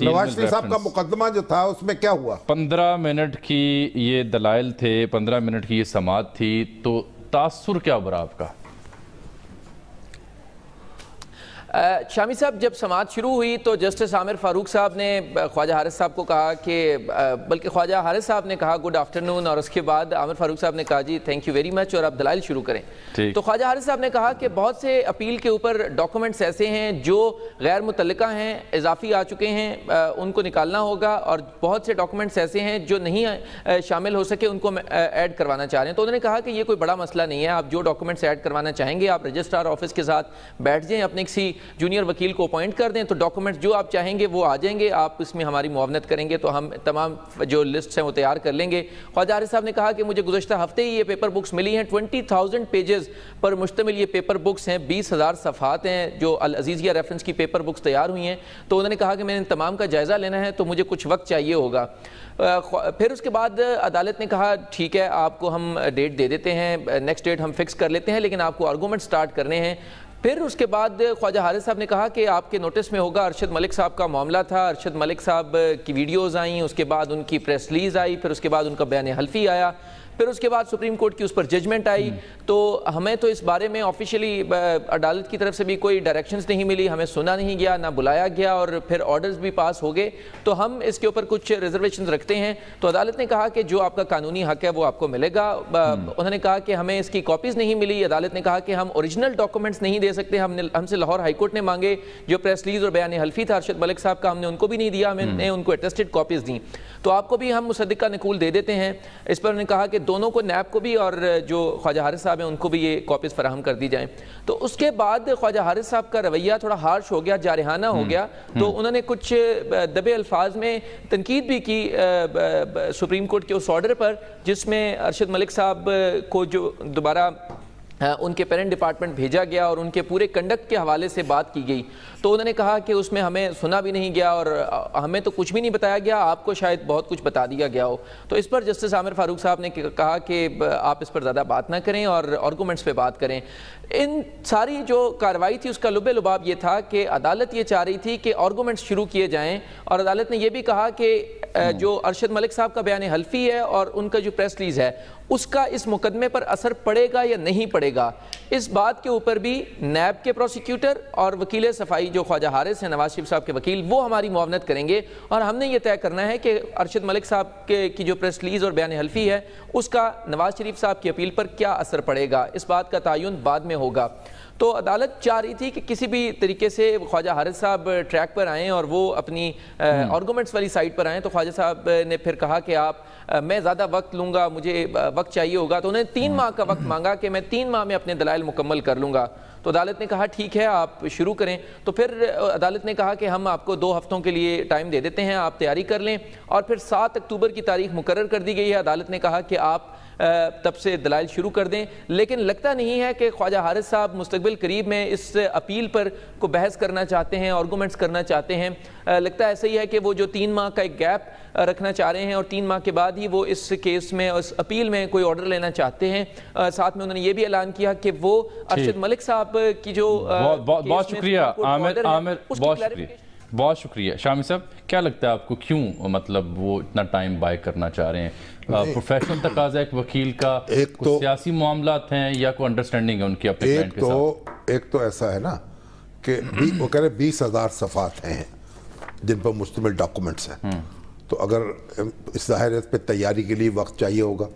نواز شریف صاحب کا مقدمہ جو تھا اس میں کیا ہوا؟ پندرہ منٹ کی یہ دلائل تھے پندرہ منٹ کی یہ سماعت تھی تو تاثر کیا برا آپ کا؟ شامی صاحب جب سماعت شروع ہوئی تو جسٹس عامر فاروق صاحب نے خواجہ حارث صاحب کو کہا کہ بلکہ خواجہ حارث صاحب نے کہا گڈ آفٹرنون اور اس کے بعد عامر فاروق صاحب نے کہا ji thank you very much اور آپ دلائل شروع کریں۔ تو خواجہ حارث صاحب نے کہا کہ بہت سے اپیل کے اوپر ڈاکومنٹس ایسے ہیں جو غیر متعلقہ ہیں اضافی آ چکے ہیں ان کو نکالنا ہوگا اور بہت سے ڈاکومنٹس ایسے ہیں جو نہیں شامل ہو سکے ان کو ایڈ کروانا چاہ رہے ہیں۔ تو انہوں نے کہا کہ یہ کوئی بڑا مسئلہ نہیں ہے آپ جو ڈاکومنٹس ایڈ کروانا چاہیں گے آپ رجسٹرار آفس کے ساتھ بیٹھ جائیں اپنے کسی جونیئر وکیل کو اپوائنٹ کر دیں تو ڈاکومنٹ جو آپ چاہیں گے وہ آ جائیں گے، آپ اس میں ہماری معاونت کریں گے تو ہم تمام جو لسٹس ہیں وہ تیار کر لیں گے۔ خواجہ عارف صاحب نے کہا کہ مجھے گزشتہ ہفتے ہی یہ پیپر بکس ملی ہیں۔ ٹوئنٹی تھاؤزنڈ پیجز پر مشتمل یہ پیپر بکس ہیں۔ بیس ہزار صفحات ہیں جو العزیزیہ ریفرنس کی پیپر بکس تیار ہوئی ہیں۔ تو انہوں نے کہا کہ میں نے تمام کا جائزہ لینا ہے تو مجھے کچھ وقت چاہیے ہوگا۔ پھر اس کے بعد عدالت نے کہا، ٹھیک ہے، آپ کو ہم ڈیٹ دے دیتے ہیں۔ نیکسٹ ڈیٹ ہم فکس کر لیتے ہیں، لیکن آپ کو آرگومنٹ سٹارٹ کرنے ہیں۔ پھر اس کے بعد خواجہ حارث صاحب نے کہا کہ آپ کے نوٹس میں ہوگا ارشد ملک صاحب کا معاملہ تھا۔ ارشد ملک صاحب کی ویڈیوز آئیں، اس کے بعد ان کی پریس لیز آئی، پھر اس کے بعد ان کا بیان حلفی آیا۔ پھر اس کے بعد سپریم کورٹ کی اس پر ججمنٹ آئی۔ تو ہمیں تو اس بارے میں آفیشلی عدالت کی طرف سے بھی کوئی ڈائریکشنز نہیں ملی ہمیں سنا نہیں گیا نہ بلایا گیا اور پھر آرڈرز بھی پاس ہو گئے۔ تو ہم اس کے اوپر کچھ ریزرویشنز رکھتے ہیں۔ تو عدالت نے کہا کہ جو آپ کا قانونی حق ہے وہ آپ کو ملے گا۔ انہوں نے کہا کہ ہمیں اس کی کاپیز نہیں ملی۔ عدالت نے کہا کہ ہم اوریجنل ڈاکومنٹس نہیں دے سکتے۔ ہم نے ہم سے لاہور ہائی کورٹ نے مانگے۔ جو پریس لیز اور بیان حلفی تھا ارشد ملک صاحب کا ہم نے ان کو بھی نہیں دیا ہم نے ان کو اٹیسٹڈ کاپیز دیں۔ تو آپ کو بھی ہم مصدقہ نکول دے دیتے ہیں۔ اس پر انہوں نے کہا کہ دونوں کو نیب کو بھی اور جو خواجہ حارث صاحب ہیں ان کو بھی یہ کاپیز فراہم کر دی جائیں۔ تو اس کے بعد خواجہ حارث صاحب کا رویہ تھوڑا ہارش ہو گیا جارحانہ ہو گیا۔ تو انہوں نے کچھ دبے الفاظ میں تنقید بھی کی سپریم کورٹ کے اس آرڈر پر جس میں ارشد ملک صاحب کو جو دوبارہ ان کے پیرنٹ ڈپارٹمنٹ بھیجا گیا اور ان کے پورے کنڈکٹ کے حوالے سے بات کی گئی۔ تو انہوں نے کہا کہ اس میں ہمیں سنا بھی نہیں گیا اور ہمیں تو کچھ بھی نہیں بتایا گیا، آپ کو شاید بہت کچھ بتا دیا گیا ہو۔ تو اس پر جسٹس عامر فاروق صاحب نے کہا کہ آپ اس پر زیادہ بات نہ کریں اور آرگومنٹس پہ بات کریں۔ ان ساری جو کاروائی تھی، اس کا لب لباب یہ تھا کہ عدالت یہ چاہ رہی تھی کہ آرگومنٹس شروع کیے جائیں۔ اور عدالت نے یہ بھی کہا کہ جو ارشد ملک صاحب کا بیان حلفی ہے اور ان کا جو پریس لیز ہے، اس کا اس مقدمے پر اثر پڑے گا یا نہیں پڑے گا؟ اس بات کے اوپر بھی نیب کے پروسیکیوٹر اور وکیل صفائی جو خواجہ حارث ہیں نواز شریف صاحب کے وکیل وہ ہماری معاونت کریں گے اور ہم نے یہ طے کرنا ہے کہ ارشد ملک صاحب کے کی جو پریس لیز اور بیان حلفی ہے اس کا نواز شریف صاحب کی اپیل پر کیا اثر پڑے گا؟ اس بات کا تعین بعد میں ہوگا۔ تو عدالت چاہ رہی تھی کہ کسی بھی طریقے سے خواجہ حارث صاحب ٹریک پر آئیں اور وہ اپنی آرگومنٹس والی سائٹ پر آئیں۔ تو خواجہ صاحب نے پھر کہا کہ آپ میں زیادہ وقت لوں گا مجھے وقت چاہیے ہوگا۔ تو انہوں نے تین ماہ کا وقت مانگا کہ میں تین ماہ میں اپنے دلائل مکمل کر لوں گا۔ تو عدالت نے کہا، ٹھیک ہے، آپ شروع کریں. تو پھر عدالت نے کہا کہ ہم آپ کو دو ہفتوں کے لیے ٹائم دے دیتے ہیں، آپ تیاری کر لیں اور پھر سات اکتوبر کی تاریخ مقرر کر دی گئی ہے۔ عدالت نے کہا کہ آپ تب سے دلائل شروع کر دیں۔ لیکن لگتا نہیں ہے کہ خواجہ حارث صاحب مستقبل قریب میں اس اپیل پر کو بحث کرنا چاہتے ہیں آرگومنٹس کرنا چاہتے ہیں۔ لگتا ہے ایسا ہی ہے کہ وہ جو تین ماہ کا ایک گیپ رکھنا چاہ رہے ہیں اور تین ماہ کے بعد ہی وہ اس کیس میں اس اپیل میں کوئی آرڈر لینا چاہتے ہیں۔ ساتھ میں انہوں نے یہ بھی اعلان کیا کہ وہ ارشد ملک صاحب کی جو بہت شکریہ عامر عامر بہت شکریہ۔ بہت شکریہ۔ شامی صاحب کیا لگتا ہے آپ کو کیوں مطلب وہ اتنا ٹائم بائی کرنا چاہ رہے ہیں؟ پروفیشنل تقاضا ایک وکیل کا سیاسی معاملات ہیں یا کوئی انڈرسٹینڈنگ ہے ان کی اپنے کے ساتھ؟ ایک تو ایسا ہے نا کہ وہ کہہ رہے بیس ہزار صفحات ہیں جن پر مشتمل ڈاکومنٹس ہیں۔ تو اگر اس ظاہر اس پہ تیاری کے لیے وقت چاہیے ہوگا۔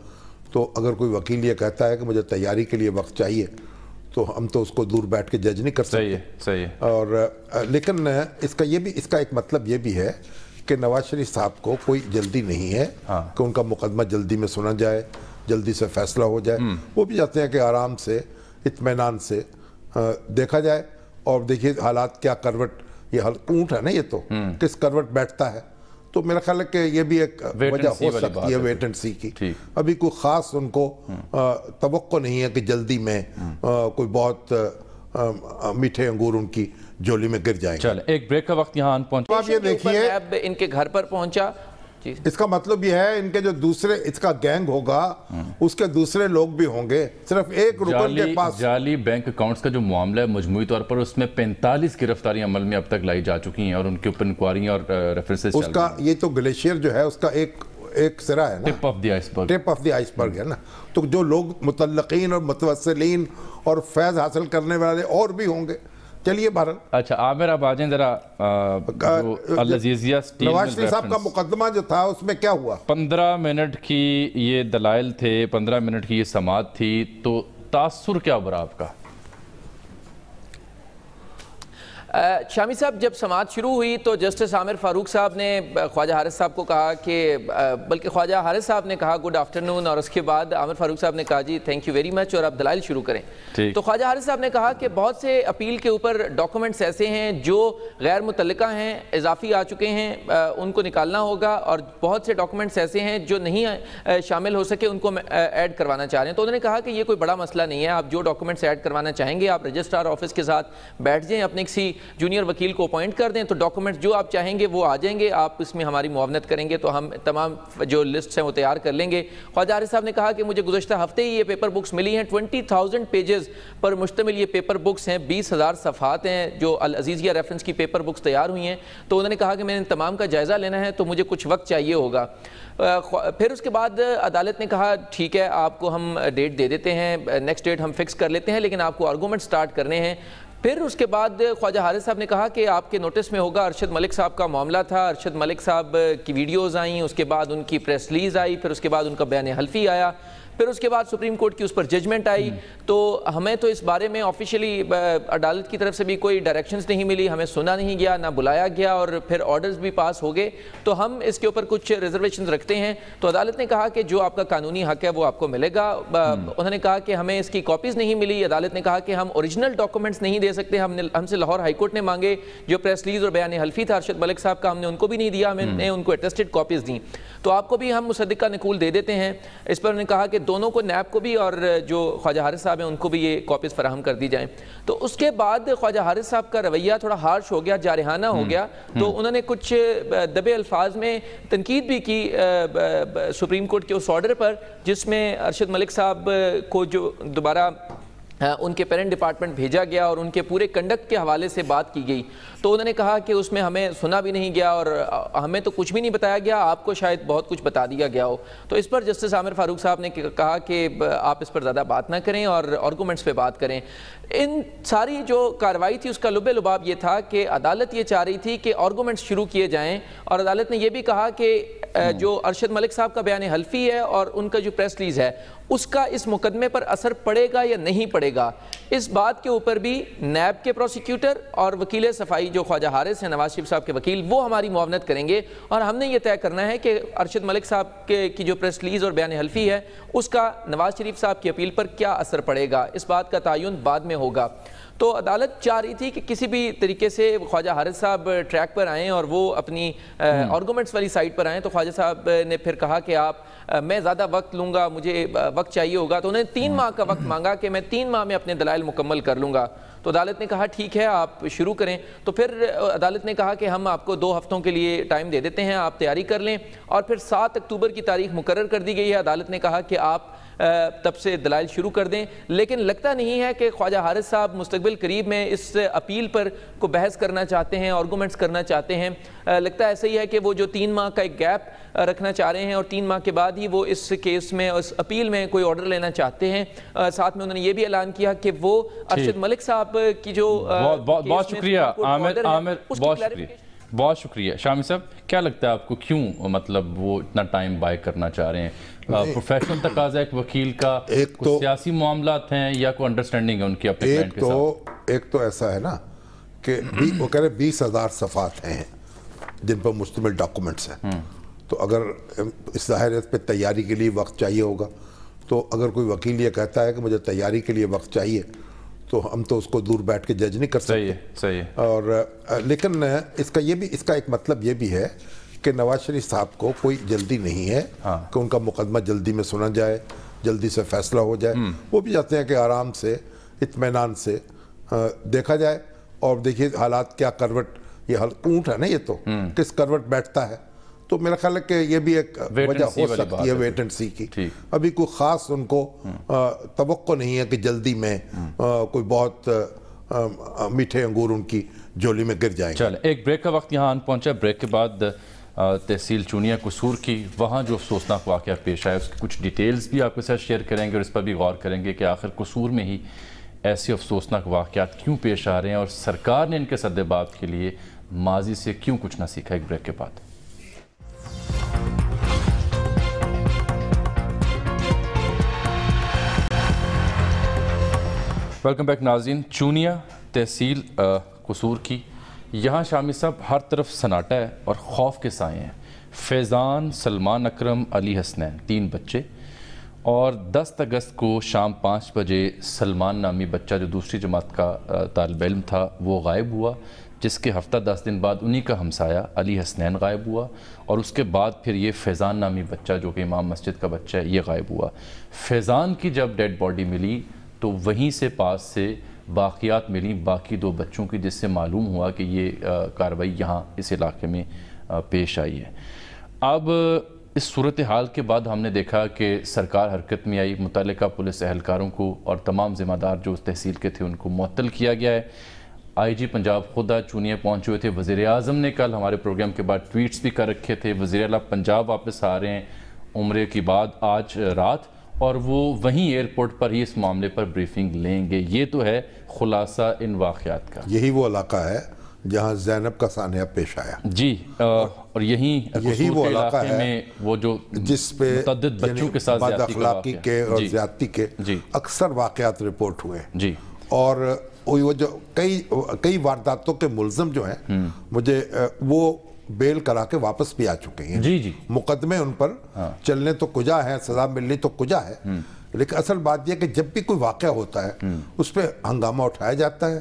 تو اگر کوئی وکیل یہ کہتا ہے کہ مجھے تیاری کے لیے وقت چاہیے تو ہم تو اس کو دور بیٹھ کے جج نہیں کر سکتے۔ اور لیکن اس کا یہ بھی اس کا ایک مطلب یہ بھی ہے کہ نواز شریف صاحب کو کوئی جلدی نہیں ہے ہاں۔ کہ ان کا مقدمہ جلدی میں سنا جائے جلدی سے فیصلہ ہو جائے۔ وہ بھی چاہتے ہیں کہ آرام سے اطمینان سے دیکھا جائے۔ اور دیکھیے حالات کیا کروٹ یہ اونٹ ہے نا یہ تو۔ کس کروٹ بیٹھتا ہے؟ تو میرا خیال ہے کہ یہ بھی ایک وجہ ہو سکتی ہے ویٹ اینڈ سی کی۔ ابھی کوئی خاص ان کو توقع نہیں ہے کہ جلدی میں کوئی بہت میٹھے انگور ان کی جولی میں گر جائیں۔ چلیں ایک بریک کا وقت یہاں آن پہنچا آپ یہ دیکھئے ان کے گھر پر پہنچا۔ اس کا مطلب یہ ہے ان کے جو دوسرے اس کا گینگ ہوگا اس کے دوسرے لوگ بھی ہوں گے۔ صرف ایک رکن کے پاس۔ جعلی بینک اکاؤنٹس کا جو معاملہ ہے مجموعی طور پر اس میں پینتالیس گرفتاری عمل میں اب تک لائی جا چکی ہیں اور ان کے اوپر انکوائریاں اور ریفرنسز اس کا یہ تو گلیشیر جو ہے اس کا ایک ایک سرا ہے نا۔ ٹپ آف دی آئس برگ ٹپ آف دی آئس برگ ہے نا۔ تو جو لوگ متعلقین اور متوسلین اور فیض حاصل کرنے والے اور بھی ہوں گے چلیے بھارت۔ اچھا عامر اب آ جائیں ذرا نواز شریف صاحب کا مقدمہ جو تھا اس میں کیا ہوا؟ پندرہ منٹ کی یہ دلائل تھے پندرہ منٹ کی یہ سماعت تھی تو تاثر کیا برا آپ کا؟ شامی صاحب جب سماعت شروع ہوئی تو جسٹس عامر فاروق صاحب نے خواجہ حارث صاحب کو کہا کہ بلکہ خواجہ حارث صاحب نے کہا گڈ آفٹرنون اور اس کے بعد عامر فاروق صاحب نے کہا ji thank you very much اور آپ دلائل شروع کریں۔ تو خواجہ حارث صاحب نے کہا کہ بہت سے اپیل کے اوپر ڈاکومنٹس ایسے ہیں جو غیر متعلقہ ہیں اضافی آ چکے ہیں ان کو نکالنا ہوگا اور بہت سے ڈاکومنٹس ایسے ہیں جو نہیں شامل ہو سکے ان کو ایڈ کروانا چاہ رہے ہیں۔ تو انہوں نے کہا کہ یہ کوئی بڑا مسئلہ نہیں ہے آپ جو ڈاکومنٹس ایڈ کروانا چاہیں گے آپ رجسٹرار آفس کے ساتھ بیٹھ جائیں اپنے کسی جونیئر وکیل کو اپوائنٹ کر دیں تو ڈاکومنٹ جو آپ چاہیں گے وہ آ جائیں گے، آپ اس میں ہماری معاونت کریں گے تو ہم تمام جو لسٹس ہیں وہ تیار کر لیں گے۔ خواجہ عارف صاحب نے کہا کہ مجھے گزشتہ ہفتے ہی یہ پیپر بکس ملی ہیں۔ ٹوئنٹی تھاؤزنڈ پیجز پر مشتمل یہ پیپر بکس ہیں۔ بیس ہزار صفحات ہیں جو العزیزیہ ریفرنس کی پیپر بکس تیار ہوئی ہیں۔ تو انہوں نے کہا کہ میں نے تمام کا جائزہ لینا ہے تو مجھے کچھ وقت چاہیے ہوگا۔ پھر اس کے بعد عدالت نے کہا، ٹھیک ہے، آپ کو ہم ڈیٹ دے دیتے ہیں۔ نیکسٹ ڈیٹ ہم فکس کر لیتے ہیں، لیکن آپ کو آرگومنٹ سٹارٹ کرنے ہیں۔ پھر اس کے بعد خواجہ حارث صاحب نے کہا کہ آپ کے نوٹس میں ہوگا ارشد ملک صاحب کا معاملہ تھا۔ ارشد ملک صاحب کی ویڈیوز آئیں، اس کے بعد ان کی پریس لیز آئی، پھر اس کے بعد ان کا بیان حلفی آیا۔ پھر اس کے بعد سپریم کورٹ کی اس پر ججمنٹ آئی۔ تو ہمیں تو اس بارے میں آفیشلی عدالت کی طرف سے بھی کوئی ڈائریکشنز نہیں ملی ہمیں سنا نہیں گیا نہ بلایا گیا اور پھر آرڈرز بھی پاس ہو گئے۔ تو ہم اس کے اوپر کچھ ریزرویشنز رکھتے ہیں۔ تو عدالت نے کہا کہ جو آپ کا قانونی حق ہے وہ آپ کو ملے گا۔ انہوں نے کہا کہ ہمیں اس کی کاپیز نہیں ملی۔ عدالت نے کہا کہ ہم اوریجنل ڈاکومنٹس نہیں دے سکتے۔ ہم نے ہم سے لاہور ہائی کورٹ نے مانگے۔ جو پریس لیز اور بیان حلفی تھا ارشد ملک صاحب کا ہم نے ان کو بھی نہیں دیا۔ ہم نے ان کو اٹیسٹڈ کاپیز دیں۔ تو آپ کو بھی ہم مصدقہ نکول دے دیتے ہیں۔ اس پر انہوں نے کہا کہ دونوں کو نیب کو بھی اور جو خواجہ حارث صاحب ہیں ان کو بھی یہ کاپیز فراہم کر دی جائیں۔ تو اس کے بعد خواجہ حارث صاحب کا رویہ تھوڑا ہارش ہو گیا جارحانہ ہو گیا۔ تو انہوں نے کچھ دبے الفاظ میں تنقید بھی کی سپریم کورٹ کے اس آرڈر پر جس میں ارشد ملک صاحب کو جو دوبارہ ان کے پیرنٹ ڈپارٹمنٹ بھیجا گیا اور ان کے پورے کنڈکٹ کے حوالے سے بات کی گئی۔ تو انہوں نے کہا کہ اس میں ہمیں سنا بھی نہیں گیا اور ہمیں تو کچھ بھی نہیں بتایا گیا، آپ کو شاید بہت کچھ بتا دیا گیا ہو۔ تو اس پر جسٹس عامر فاروق صاحب نے کہا کہ آپ اس پر زیادہ بات نہ کریں اور آرگومنٹس پہ بات کریں۔ ان ساری جو کاروائی تھی، اس کا لب لباب یہ تھا کہ عدالت یہ چاہ رہی تھی کہ آرگومنٹس شروع کیے جائیں۔ اور عدالت نے یہ بھی کہا کہ جو ارشد ملک صاحب کا بیان حلفی ہے اور ان کا جو پریس لیز ہے اس کا اس مقدمے پر اثر پڑے گا یا نہیں پڑے گا؟ اس بات کے اوپر بھی نیب کے پروسیکیوٹر اور وکیل صفائی جو خواجہ حارث ہیں نواز شریف صاحب کے وکیل وہ ہماری معاونت کریں گے اور ہم نے یہ طے کرنا ہے کہ ارشد ملک صاحب کے کی جو پریس لیز اور بیان حلفی ہے اس کا نواز شریف صاحب کی اپیل پر کیا اثر پڑے گا؟ اس بات کا تعین بعد میں ہوگا۔ تو عدالت چاہ رہی تھی کہ کسی بھی طریقے سے خواجہ حارث صاحب ٹریک پر آئیں اور وہ اپنی آرگومنٹس والی سائٹ پر آئیں تو خواجہ صاحب نے پھر کہا کہ آپ میں زیادہ وقت لوں گا مجھے وقت چاہیے ہوگا تو انہیں تین ماہ کا وقت مانگا کہ میں تین ماہ میں اپنے دلائل مکمل کر لوں گا۔ تو عدالت نے کہا ٹھیک ہے آپ شروع کریں۔ تو پھر عدالت نے کہا کہ ہم آپ کو دو ہفتوں کے لیے ٹائم دے دیتے ہیں آپ تیاری کر لیں۔ اور پھر سات اکتوبر کی تاریخ مقرر کر دی گئی ہے۔ عدالت نے کہا کہ آپ تب سے دلائل شروع کر دیں۔ لیکن لگتا نہیں ہے کہ خواجہ حارث صاحب مستقبل قریب میں اس اپیل پر کو بحث کرنا چاہتے ہیں آرگومنٹس کرنا چاہتے ہیں۔ لگتا ایسا ہی ہے کہ وہ جو تین ماہ کا ایک گیپ رکھنا چاہ رہے ہیں اور تین ماہ کے بعد ہی وہ اس کیس میں اس اپیل میں کوئی آرڈر لینا چاہتے ہیں۔ ساتھ میں انہوں نے یہ بھی اعلان کیا کہ وہ ارشد ملک صاحب کی جو بہت شکریہ۔ عامر بہت شکریہ۔ بہت شکریہ۔ شامی صاحب کیا لگتا ہے آپ کو کیوں مطلب وہ اتنا ٹائم بائی کرنا چاہ رہے ہیں؟ پروفیشنل تقاضہ ایک وکیل کا سیاسی معاملات ہیں یا کوئی انڈرسٹینڈنگ ہے ان کی اپنے کلائنٹ کے ساتھ؟ ایک تو ایسا ہے نا کہ وہ کہہ رہے بیس ہزار صفات ہیں جن پر مشتمل ڈاکومنٹس ہیں۔ تو اگر اس ظاہر پہ تیاری کے لیے وقت چاہیے ہوگا تو اگر کوئی وکیل یہ کہتا ہے کہ مجھے تیاری کے لیے وقت چاہیے تو ہم تو اس کو دور بیٹھ کے جج نہیں کر سکتے۔ اور لیکن اس کا یہ بھی اس کا ایک مطلب یہ بھی ہے کہ نواز شریف صاحب کو کوئی جلدی نہیں ہے ہاں۔ کہ ان کا مقدمہ جلدی میں سنا جائے جلدی سے فیصلہ ہو جائے۔ وہ بھی چاہتے ہیں کہ آرام سے اطمینان سے دیکھا جائے۔ اور دیکھیے حالات کیا کروٹ یہ اونٹ ہے نا یہ تو۔ کس کروٹ بیٹھتا ہے؟ تو میرا خیال ہے کہ یہ بھی ایک وجہ ہو سکتی ہے ویٹ اینڈ سی کی۔ ابھی کوئی خاص ان کو توقع نہیں ہے کہ جلدی میں کوئی بہت میٹھے انگور ان کی جولی میں گر جائیں۔ چلیں ایک بریک کا وقت یہاں آن پہنچا۔ بریک کے بعد تحصیل چونیا قصور کی وہاں جو افسوسناک واقعہ پیش آئے اس کی کچھ ڈیٹیلز بھی آپ کے ساتھ شیئر کریں گے اور اس پر بھی غور کریں گے کہ آخر قصور میں ہی ایسے افسوسناک واقعات کیوں پیش آ رہے ہیں اور سرکار نے ان کے صد باب کے لیے ماضی سے کیوں کچھ نہ سیکھا ایک بریک کے بعد۔ ویلکم بیک ناظرین چونیا تحصیل قصور کی یہاں شامی صاحب ہر طرف سناٹا ہے اور خوف کے سائے ہیں. فیضان سلمان اکرم علی حسنین، تین بچے. اور دس اگست کو شام پانچ بجے سلمان نامی بچہ جو دوسری جماعت کا طالب علم تھا، وہ غائب ہوا، جس کے ہفتہ دس دن بعد انہی کا ہمسایہ علی حسنین غائب ہوا، اور اس کے بعد پھر یہ فیضان نامی بچہ جو کہ امام مسجد کا بچہ ہے، یہ غائب ہوا. فیضان کی جب ڈیڈ باڈی ملی تو وہیں سے پاس سے باقیات ملی، باقی دو بچوں کی، جس سے معلوم ہوا کہ یہ کاروائی یہاں اس علاقے میں پیش آئی ہے۔ اب، اس صورتحال کے بعد ہم نے دیکھا کہ سرکار حرکت میں آئی، متعلقہ پولیس اہلکاروں کو اور تمام ذمہ دار جو اس تحصیل کے تھے ان کو معطل کیا گیا ہے۔ آئی جی پنجاب خودہ چونیے پہنچے ہوئے تھے۔ وزیر اعظم نے کل ہمارے پروگرام کے بعد ٹویٹس بھی کر رکھے تھے۔ وزیر اعلیٰ پنجاب واپس آ رہے ہیں۔ عمرے کی بعد آج رات اور وہ وہیں ایئرپورٹ پر ہی اس معاملے پر بریفنگ لیں گے۔ یہ تو ہے خلاصہ ان واقعات کا۔ یہی وہ علاقہ ہے جہاں زینب کا سانحہ پیش آیا۔ جی اور یہی یہی وہ علاقہ ہے وہ جو جس پہ متعدد بچوں کے ساتھ بد اخلاقی کے اور جی۔ زیادتی کے جی۔ اکثر واقعات رپورٹ ہوئے۔ جی۔ اور وہ جو کئی کئی وارداتوں کے ملزم جو ہیں مجھے وہ بیل کرا کے واپس بھی آ چکے ہیں۔ جی جی۔ مقدمے ان پر ہاں۔ چلنے تو کجا ہے سزا ملنی تو کجا ہے۔ لیکن اصل بات یہ کہ جب بھی کوئی واقعہ ہوتا ہے اس پہ ہنگامہ اٹھایا جاتا ہے۔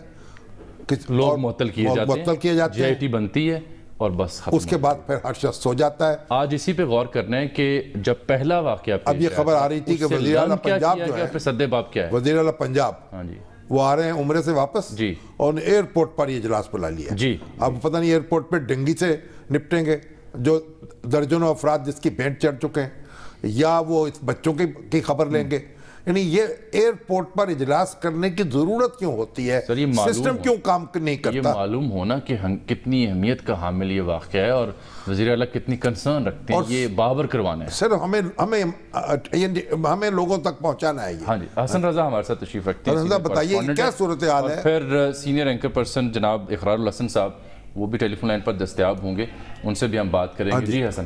لوگ معطل کیے جاتے ہیں۔ معطل کیے جاتے ہیں۔ جی بنتی ہے اور بس اس کے بعد پھر ہر شخص سو جاتا ہے۔ آج اسی پہ غور کرنا ہے کہ جب پہلا واقعہ اب یہ خبر آ رہی تھی کہ وزیر اعلیٰ پنجاب جو ہے صدے باب کیا ہے؟ وزیر اعلیٰ پنجاب۔ ہاں جی۔ وہ آ رہے ہیں عمرے سے واپس جی۔ اور ایئرپورٹ پر یہ اجلاس بلا لیا۔ جی۔ اب پتہ نہیں ایئرپورٹ پہ ڈنگی سے نپٹیں گے۔ جو درجنوں افراد جس کی بینٹ چڑھ چکے ہیں یا وہ اس بچوں کی خبر لیں گے۔ یعنی یہ ایئرپورٹ پر اجلاس کرنے کی ضرورت کیوں ہوتی ہے؟ سسٹم کیوں کام نہیں کرتا؟ یہ معلوم ہونا کہ کتنی اہمیت کا حامل یہ واقعہ ہے اور وزیر اعلیٰ کتنی کنسرن رکھتے ہیں یہ بابر کروانا ہے سر ہمیں ہمیں ہمیں لوگوں تک پہنچانا ہے ہاں جی حسن رضا ہمارے ساتھ تشریف رکھتے ہیں حسن رضا بتائیے کیا صورتحال ہے؟ پھر سینئر اینکر پرسن جناب اقرار الحسن صاحب وہ بھی ٹیلی فون لائن پر دستیاب ہوں گے ان سے بھی ہم بات کریں ہاں گے جی, جی حسن۔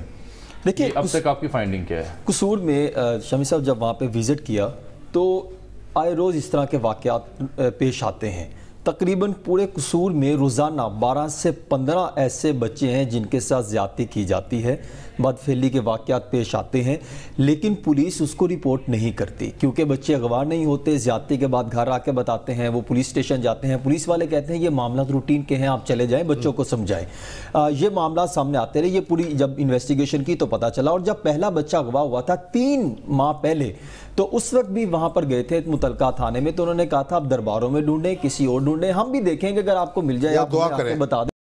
دیکھیں اب تک آپ کی فائنڈنگ کیا ہے؟ قصور میں شمی صاحب جب وہاں پہ وزٹ کیا تو آئے روز اس طرح کے واقعات پیش آتے ہیں۔ تقریباً پورے قصور میں روزانہ بارہ سے پندرہ ایسے بچے ہیں جن کے ساتھ زیادتی کی جاتی ہے۔ بدفعلی کے واقعات پیش آتے ہیں لیکن پولیس اس کو رپورٹ نہیں کرتی۔ کیونکہ بچے اغوار نہیں ہوتے زیادتی کے بعد گھر آ کے بتاتے ہیں وہ پولیس اسٹیشن جاتے ہیں۔ پولیس والے کہتے ہیں یہ معاملات روٹین کے ہیں آپ چلے جائیں بچوں کو سمجھائیں۔ یہ معاملات سامنے آتے رہے۔ یہ پوری جب انویسٹیگیشن کی تو پتا چلا۔ اور جب پہلا بچہ اغوا ہوا تھا تین ماہ پہلے تو اس وقت بھی وہاں پر گئے تھے متعلقہ تھانے میں۔ تو انہوں نے کہا تھا آپ درباروں میں ڈھونڈیں کسی اور ڈھونڈیں۔ ہم بھی دیکھیں گے اگر آپ کو مل جائے آپ بتا دیں۔